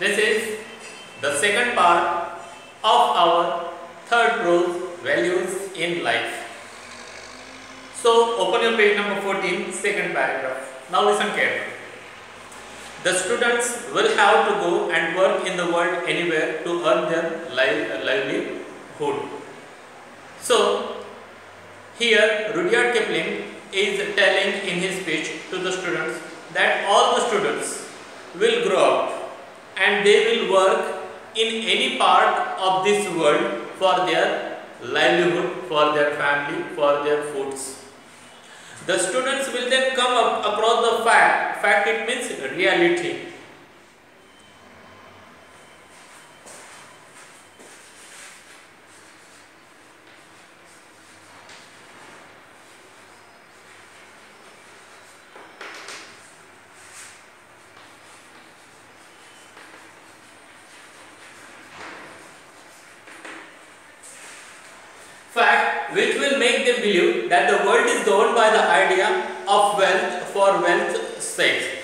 This is the second part of our third truth values in life. So open your page number 14, second paragraph. Now listen carefully. The students will have to go and work in the world anywhere to earn their li- livelihood. So here Rudyard Kipling is telling in his speech to the students that all the students will grow up and they will work in any part of this world for their livelihood, for their family, for their foods. The students will then come up across the fact. Fact it means reality. fact which will make them believe that the world is governed by the idea of wealth for wealth's sake.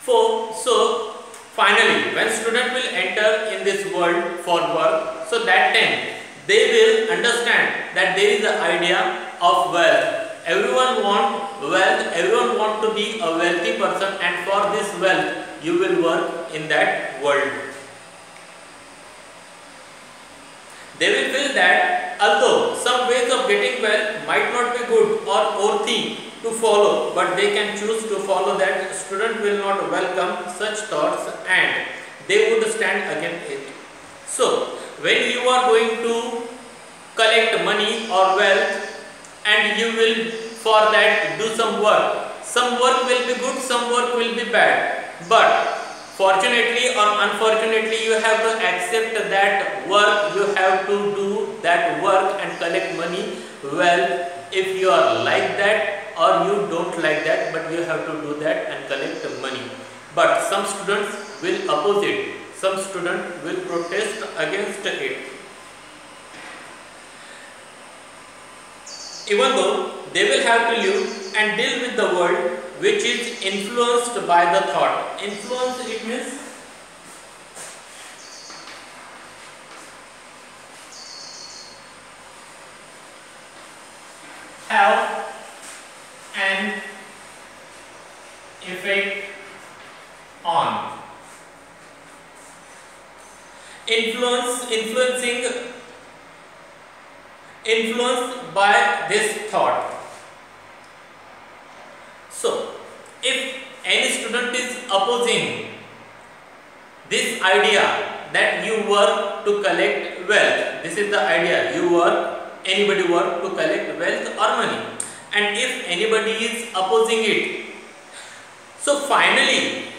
For, so finally when student will enter in this world for work, so that time they will understand that there is the idea of wealth. Everyone want wealth, everyone want to be a wealthy person and for this wealth you will work in that world. They will feel that although some ways of getting wealth might not be good or worthy to follow, but they can choose to follow that, student will not welcome such thoughts and they would stand against it. So, when you are going to collect money or wealth and you will for that do some work, some work will be good, some work will be bad, but fortunately or unfortunately you have to accept that work you have to do that work and collect money well. If you are like that or you don't like that but you have to do that and collect the money. But some students will oppose it. Some student will protest against it. Even though they will have to live and deal with the world which is influenced by the thought. Influence it means? Have an effect on. Influence influencing influenced by this thought so, if any student is opposing this idea that you work to collect wealth, this is the idea, you work, anybody work to collect wealth or money. And if anybody is opposing it, so finally,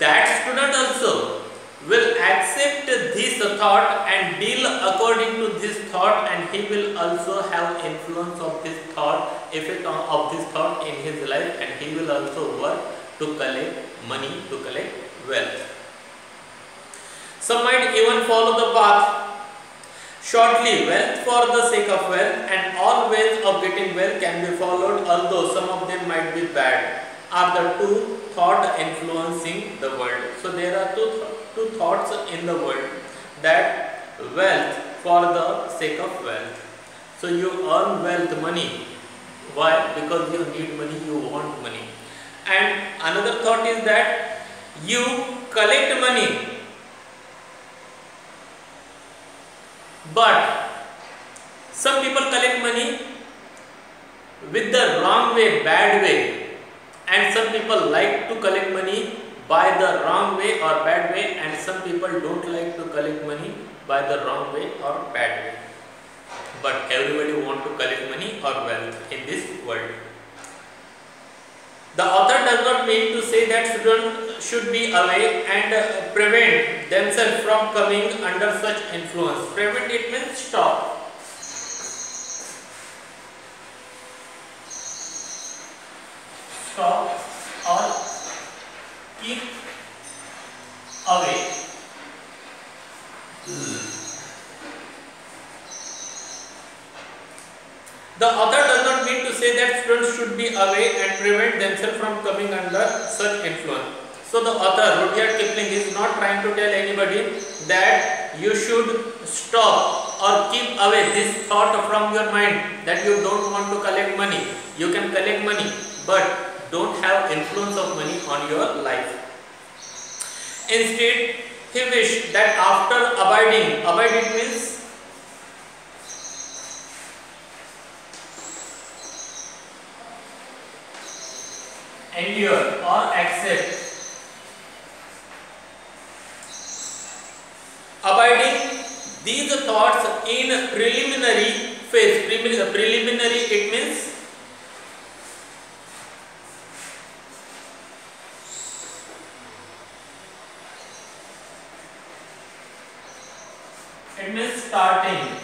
that student also will accept this thought and deal according to this thought and he will also have influence of this thought effect of this thought in his life and he will also work to collect money to collect wealth. Some might even follow the path. Shortly wealth for the sake of wealth and all ways of getting wealth can be followed although some of them might be bad. Are the two thought influencing the world? So there are two th two thoughts in the world that wealth for the sake of wealth. So you earn wealth money. Why? Because you need money, you want money. And another thought is that you collect money. But some people collect money with the wrong way, bad way. And some people like to collect money by the wrong way or bad way and some people don't like to collect money by the wrong way or bad way. But everybody want to collect money or wealth in this world. The author does not mean to say that students should be away and prevent themselves from coming under such influence. Prevent it means. Stop or keep away. The author does not mean to say that students should be away and prevent themselves from coming under such influence. So the author Rudyard Kipling is not trying to tell anybody that you should stop or keep away this thought from your mind that you don't want to collect money. You can collect money but don't have influence of money on your life. Instead, he wished that after abiding, abiding means endure or accept abiding these thoughts in preliminary phase preliminary it means it means starting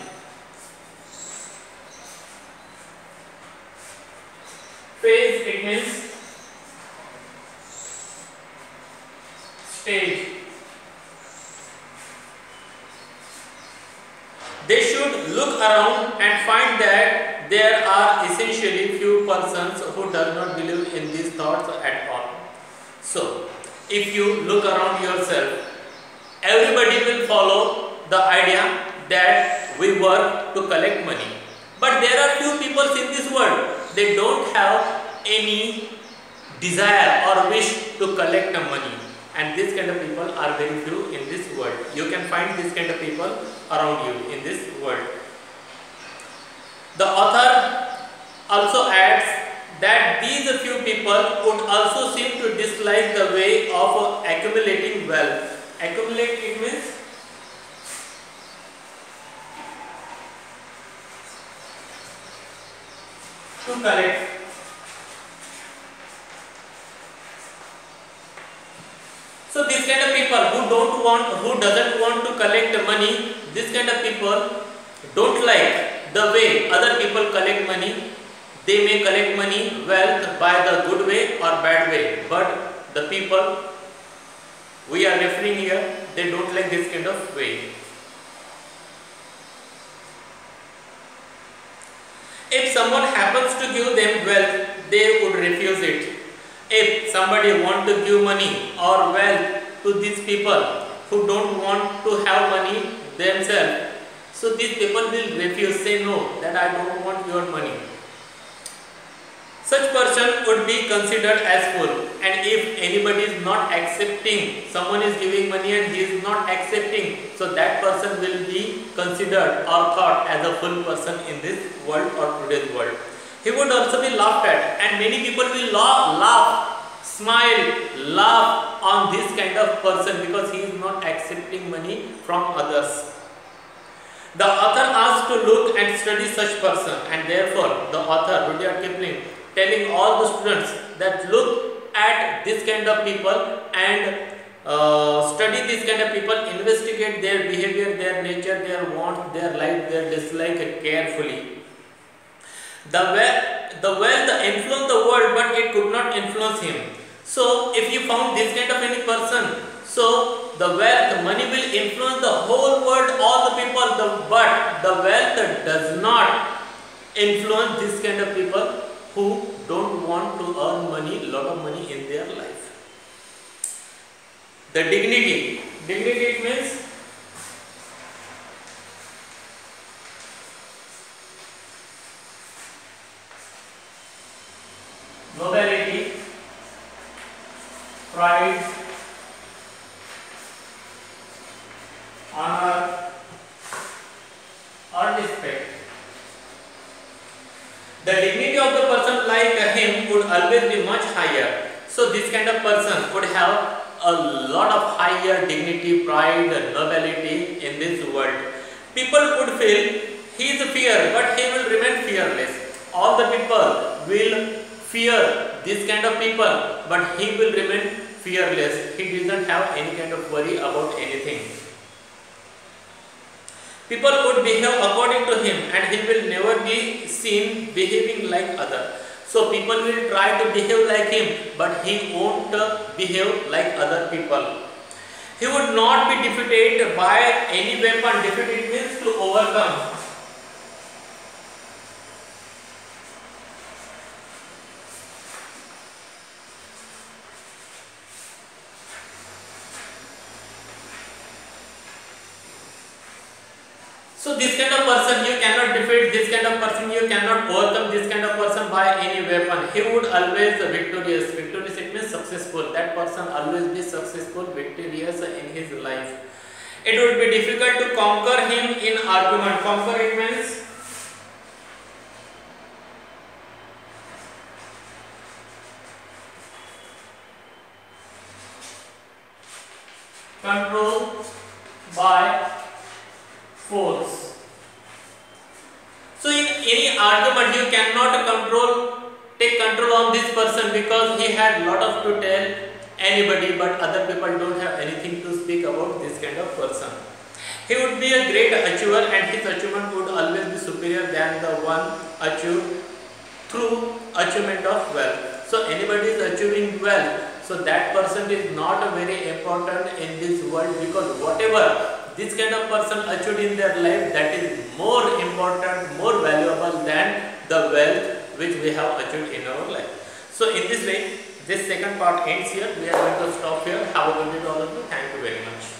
they should look around and find that there are essentially few persons who does not believe in these thoughts at all. So if you look around yourself everybody will follow the idea that we work to collect money. But there are few people in this world they don't have any desire or wish to collect money and this kind of people are very few in this world. You can find this kind of people around you in this world. The author also adds that these few people would also seem to dislike the way of accumulating wealth. Accumulate it means to collect So this kind of people who don't want, who doesn't want to collect money, this kind of people don't like the way other people collect money. They may collect money, wealth by the good way or bad way. But the people we are referring here, they don't like this kind of way. If someone happens to give them wealth, they would refuse it if somebody want to give money or wealth to these people who don't want to have money themselves, so these people will refuse, say no, that I don't want your money. Such person would be considered as full and if anybody is not accepting, someone is giving money and he is not accepting, so that person will be considered or thought as a full person in this world or today's world. He would also be laughed at. And many people will laugh, smile, laugh on this kind of person because he is not accepting money from others. The author asked to look and study such person and therefore the author Rudyard Kipling telling all the students that look at this kind of people and uh, study this kind of people, investigate their behavior, their nature, their wants, their like, their dislike carefully the wealth, the wealth influenced the world, but it could not influence him. So, if you found this kind of any person, so the wealth, money will influence the whole world, all the people, the, but the wealth does not influence this kind of people who don't want to earn money, lot of money in their life. The dignity, dignity means nobility, pride, honor, or respect. The dignity of the person like him would always be much higher. So this kind of person would have a lot of higher dignity, pride, nobility in this world. People would feel he is fear, but he will remain fearless. All the people will fear this kind of people, but he will remain fearless. He doesn't have any kind of worry about anything. People would behave according to him and he will never be seen behaving like other. So people will try to behave like him, but he won't behave like other people. He would not be defeated by any weapon. Defeated means to overcome. So this kind of person you cannot defeat, this kind of person you cannot overcome this kind of person by any weapon. He would always victorious. Victorious it means successful. That person always be successful, victorious in his life. It would be difficult to conquer him in argument. Conquer it means control by force. So in any argument you cannot control take control on this person because he had lot of to tell anybody but other people don't have anything to speak about this kind of person. He would be a great achiever and his achievement would always be superior than the one achieved through achievement of wealth. So anybody is achieving wealth, so that person is not very important in this world because whatever this kind of person achieved in their life that is more important, more valuable than the wealth which we have achieved in our life. So in this way, this second part ends here. We are going to stop here. Have a good day all of you. Thank you very much.